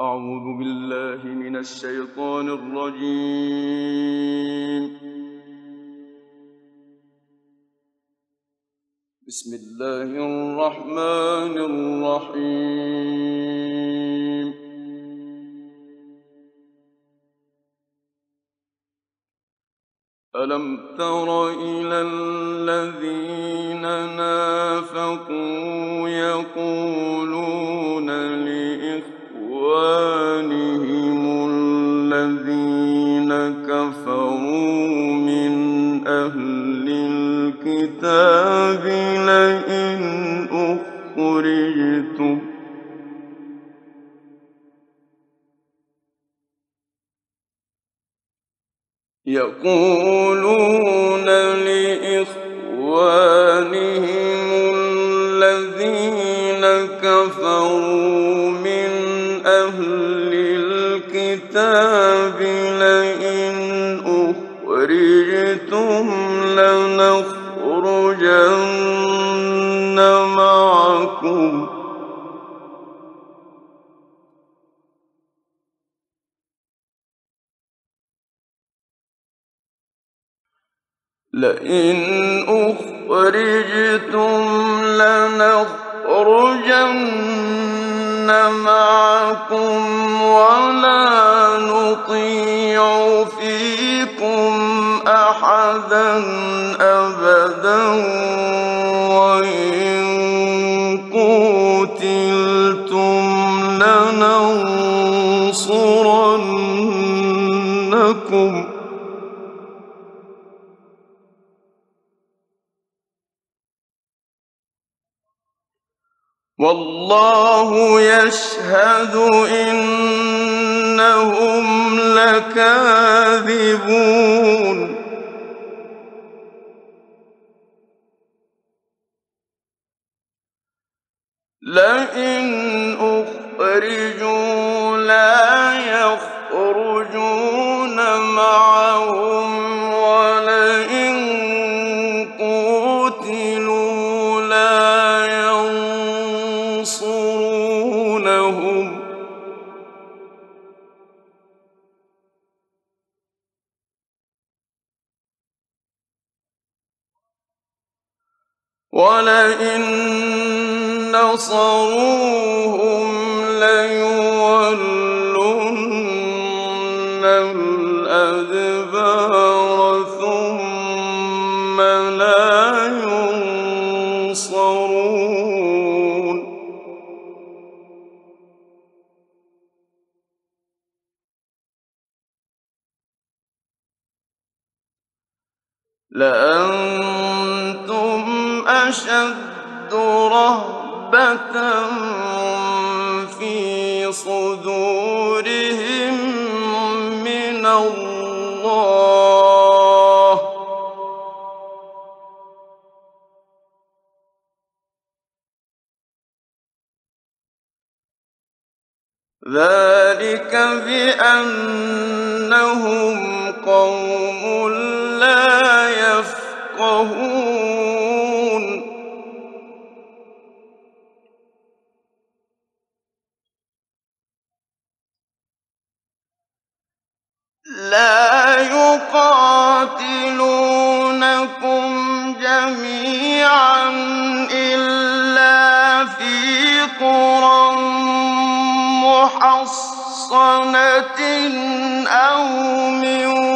أعوذ بالله من الشيطان الرجيم. بسم الله الرحمن الرحيم. ألم تر إلى الذين نافقوا يقولون الكتاب لئن أخرجتم يقولون لإخوانهم معكم لئن أخرجتم لنخرجن معكم ولا نطيع فيكم أحدا أبدا. والله يشهد إنهم لكاذبون. لئن أخرجوا لا يخرجون معهم ولئن نصروهم ليولن الأدبار ثم لا ينصرون لأنتم أشد رهبة في صدورهم من الله. ذلك بأنهم قوم لا يفقهون. لا يقاتلونكم جميعا إلا في قرى محصنة أو من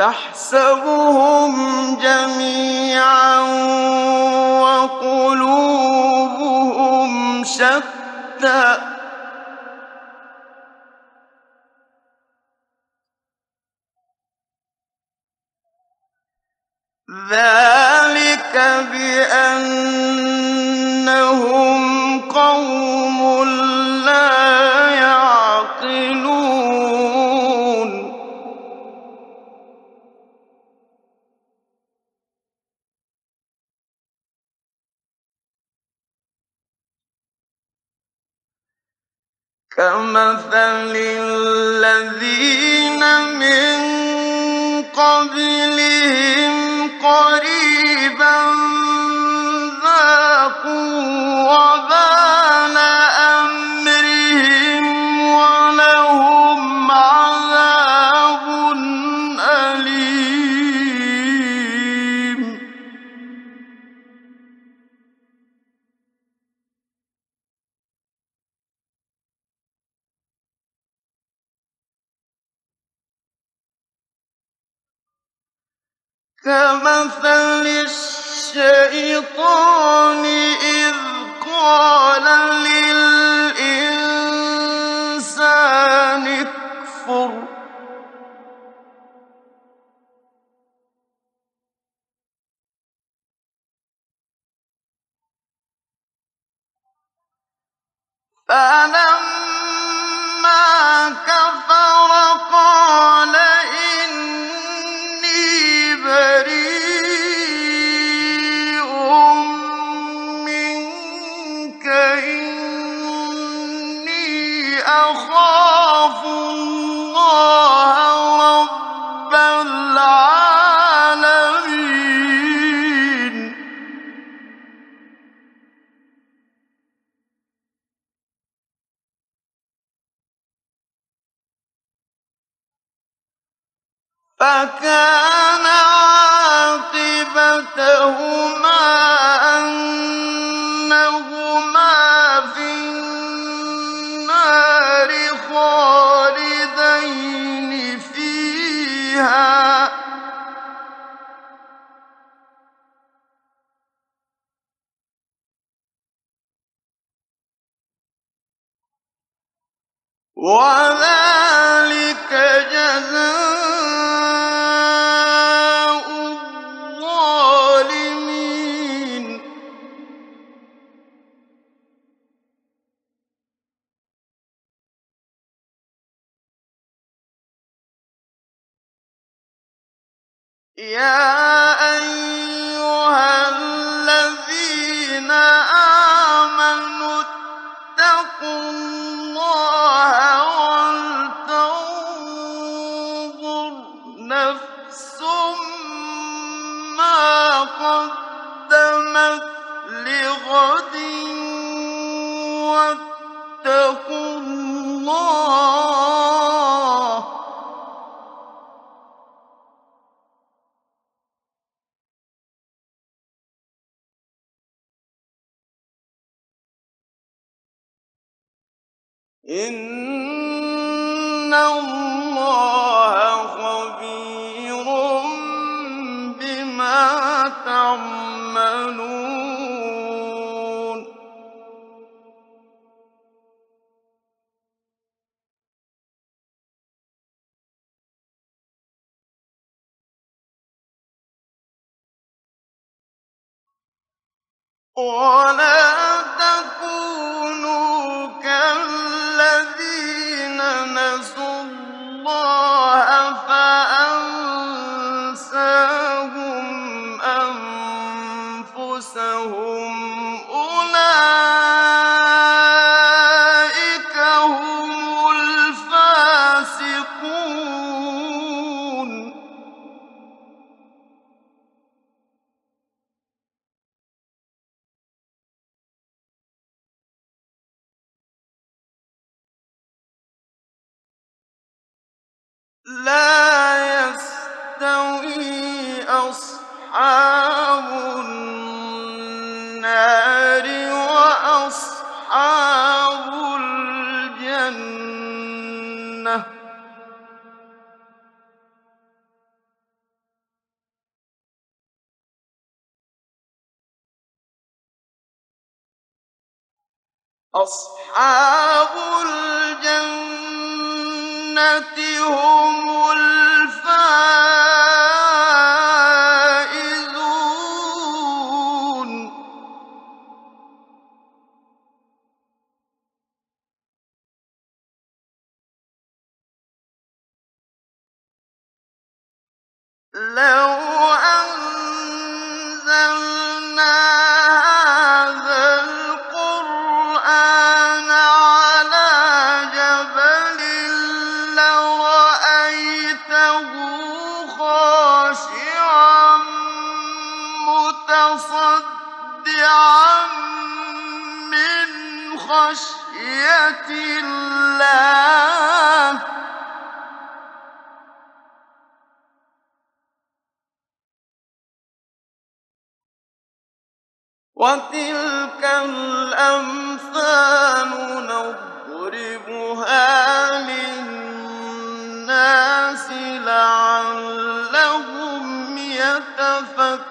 تحسبهم جميعا وقلوبهم شتى. ذلك بأنهم كمثل الشيطان إذ قال للإنسان اكفر. فلما وذلك جزاء الظالمين. يا إن الله خبير بما تعملون ولا أصحاب الجنة هم الجنة وتلك الأمثال نضربها للناس لعلهم يتفكرون.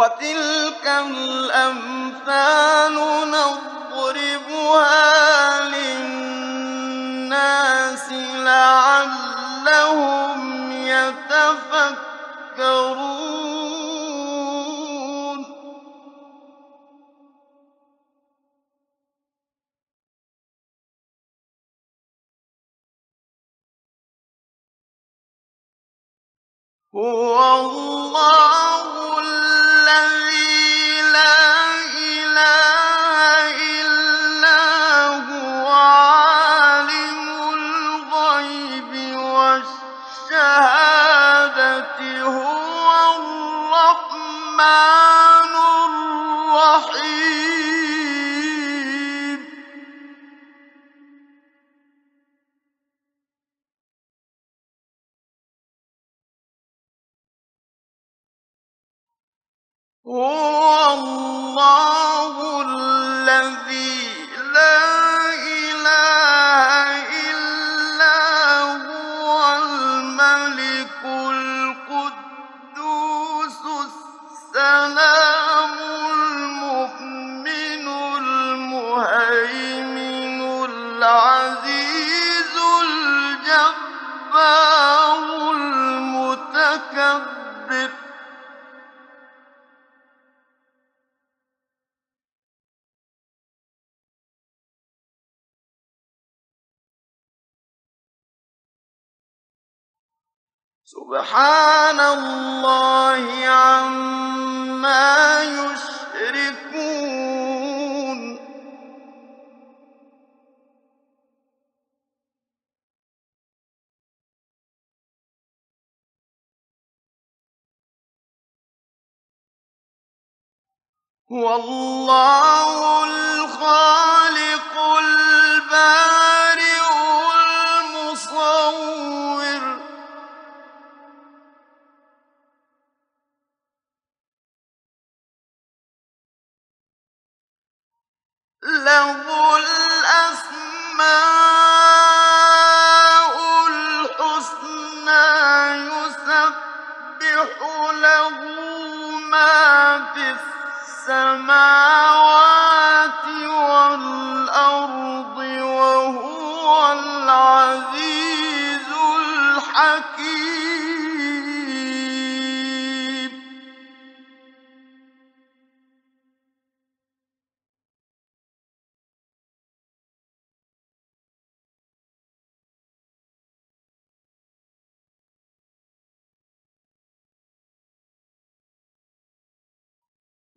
وتلك الأمثال نضربها للناس لعلهم يتفكرون. هو الله الذي هو سبحان الله عما يشركون. هو الله الخالق البارئ. له الأسماء الحسنى يسبح له ما في السماوات والأرض وهو العزيز الحكيم.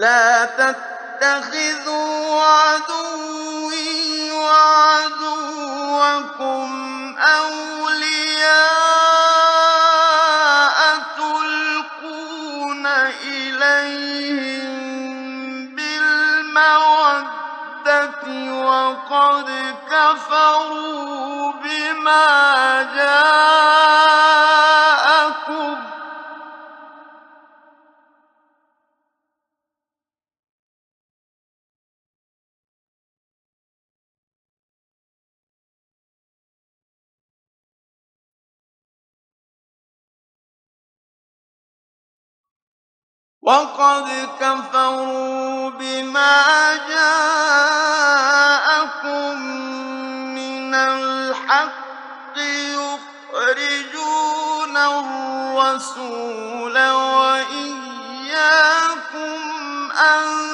لا تتخذوا عدوي وقد كفروا بما جاءكم من الحق يخرجون الرسول وإياكم أن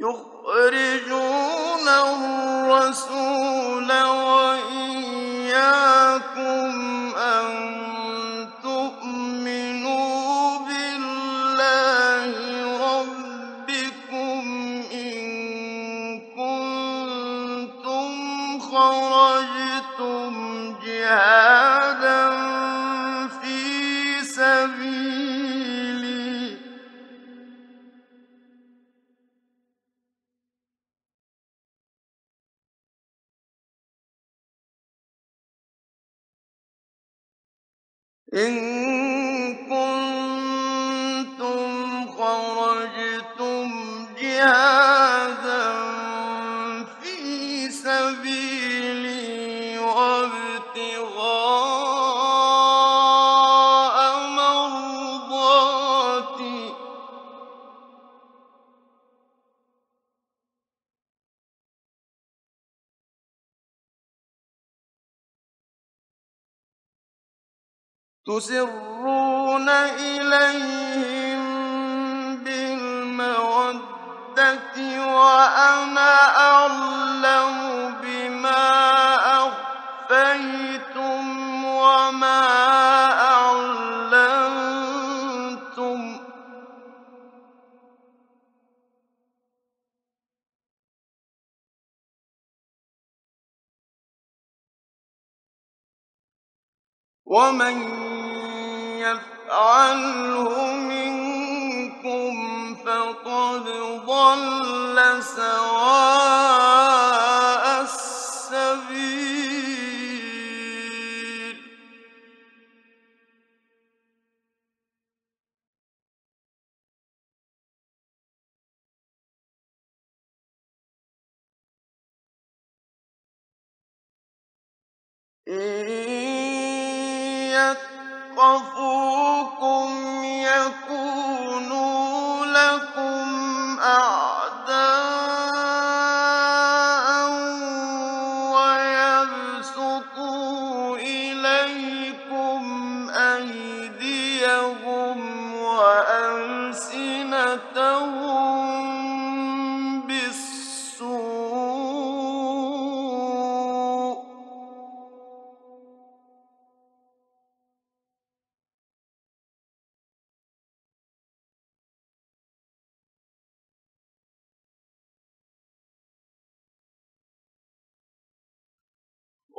يخرجون الرسول وإياكم إن تسرون إليهم بالمودة وأنا أعلم ومن يفعله منكم فقد ضل سواء السبيل إن يثقفوكم يكونوا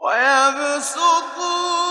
ويبسطوا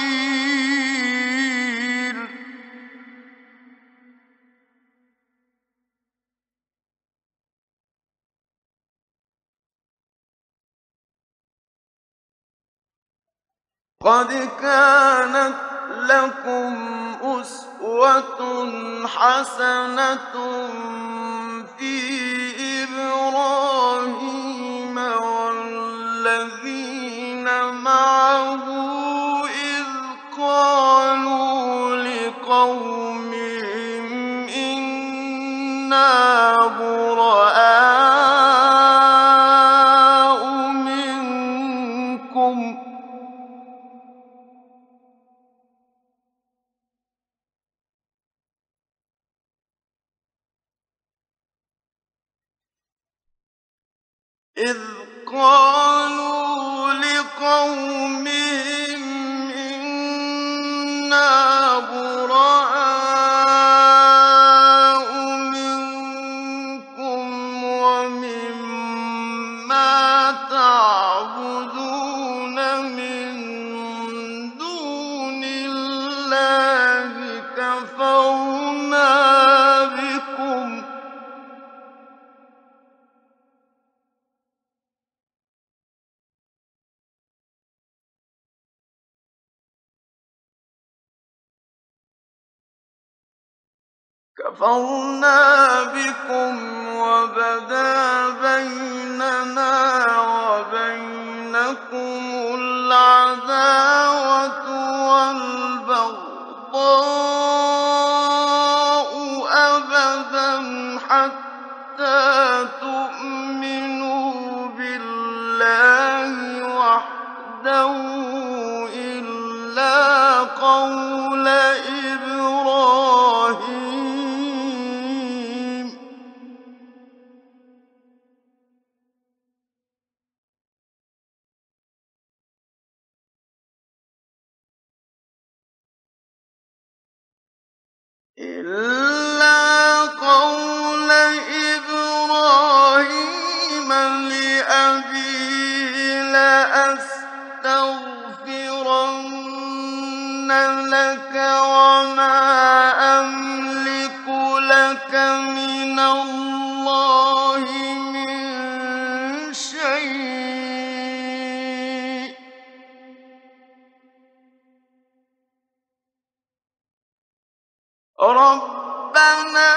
كَفَرْنَا بِكُمْ وَبَدَا بَيْنَنَا وَبَيْنَكُمُ الْعَدَاوَةُ وَالْبَغْضَاءُ أَبَدًا حَتَّىٰ تُؤْمِنُوا بِاللَّهِ وَحْدَهُ إِلَّا قَوْلَ إِبْرَاهِيمَ رَّبَّنَا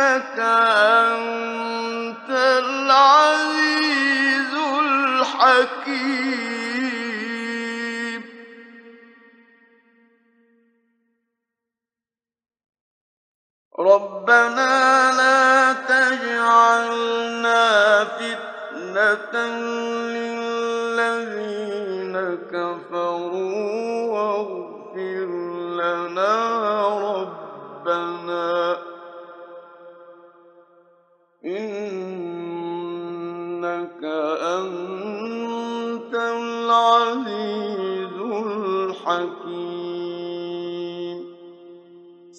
إِنَّكَ أَنتَ الْعَزِيزُ الْحَكِيمُ. رَبَّنَا لَا تَجْعَلْنَا فِتْنَةً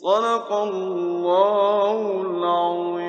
صدق الله العظيم.